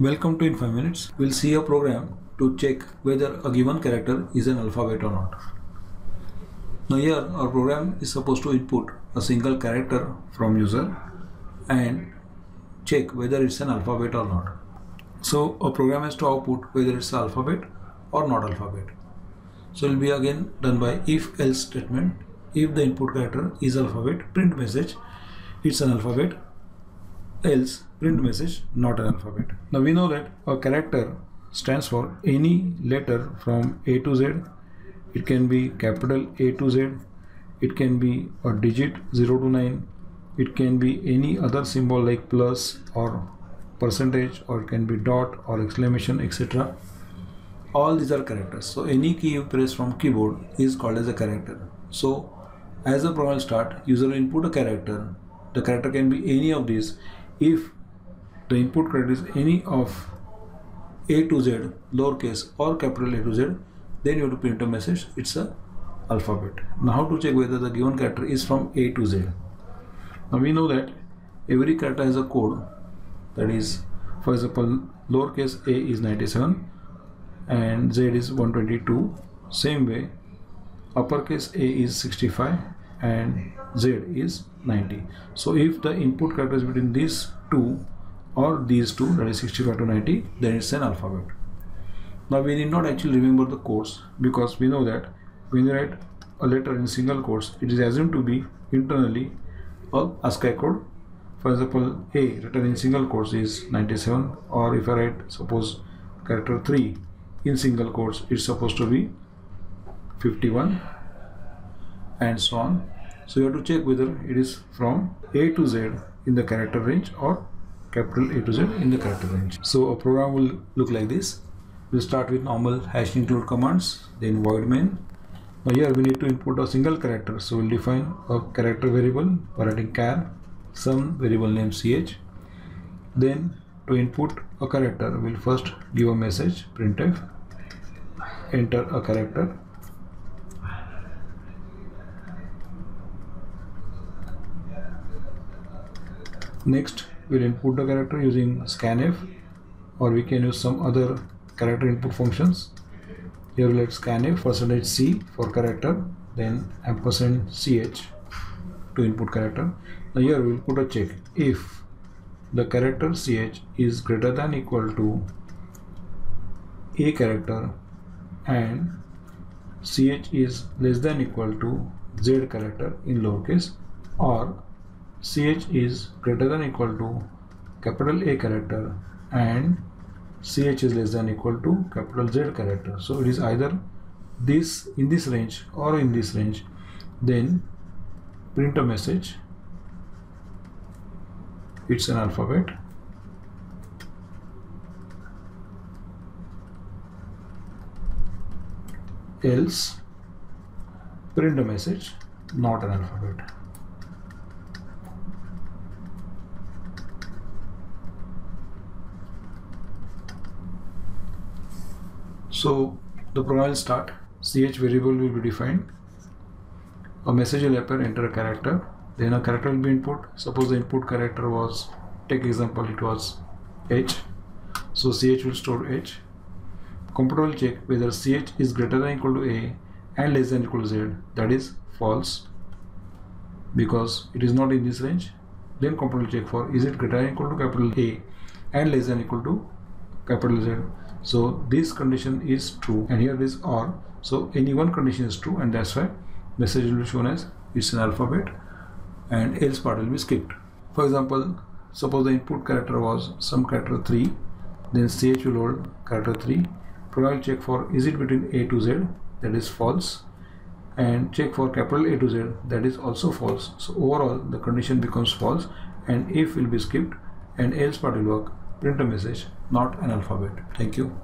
Welcome to In 5 Minutes. We'll see a program to check whether a given character is an alphabet or not. Now here our program is supposed to input a single character from user and check whether it's an alphabet or not. So a program has to output whether it's alphabet or not alphabet. So it will be again done by if else statement. If the input character is alphabet, print message it's an alphabet else print message not an alphabet. Now we know that a character stands for any letter from A to Z. It can be capital A to Z. It can be a digit 0 to 9. It can be any other symbol like plus or percentage or it can be dot or exclamation etc. All these are characters. So any key you press from keyboard is called as a character. So as the program start, user will input a character. The character can be any of these if the input character is any of A to Z, lowercase or capital A to Z, then you have to print a message, it's a alphabet. Now how to check whether the given character is from A to Z? Now we know that every character has a code that is for example lowercase a is 97 and z is 122 same way uppercase a is 65 and z is 90 so if the input character is between these two or these two that is 65 to 90 then it's an alphabet. Now we need not actually remember the codes because we know that when you write a letter in single quotes it is assumed to be internally a ASCII code. For example a written in single quotes is 97 or if I write suppose character 3 in single quotes it's supposed to be 51 and so on. So you have to check whether it is from A to Z in the character range or capital A to Z in the character range. So a program will look like this. We'll start with normal hash include commands then void main. Now here we need to input a single character. So we'll define a character variable by writing char some variable name ch. Then to input a character we'll first give a message printf enter a character next we'll input the character using scanf or we can use some other character input functions. Here let's scanf percentage c for character then ampersand ch to input character. Now here we'll put a check. If the character ch is greater than equal to a character and ch is less than equal to z character in lowercase or ch is greater than equal to capital A character and ch is less than equal to capital Z character. So it is either this in this range or in this range. Then print a message. It's an alphabet. Else print a message not an alphabet. So the program will start. ch variable will be defined. A message will appear, enter a character. Then a character will be input. Suppose the input character was, take example, it was h. So ch will store h. Computer will check whether ch is greater than equal to a and less than equal to z. That is false because it is not in this range. Then computer will check for is it greater than equal to capital A and less than equal to capital Z so this condition is true and here is or. So any one condition is true and that's why message will be shown as it's an alphabet and else part will be skipped. For example suppose the input character was some character 3 then ch will hold character 3 program check for is it between a to z? That is false. And check for capital A to Z? That is also false. So overall the condition becomes false and if will be skipped and else part will work print a message not an alphabet. Thank you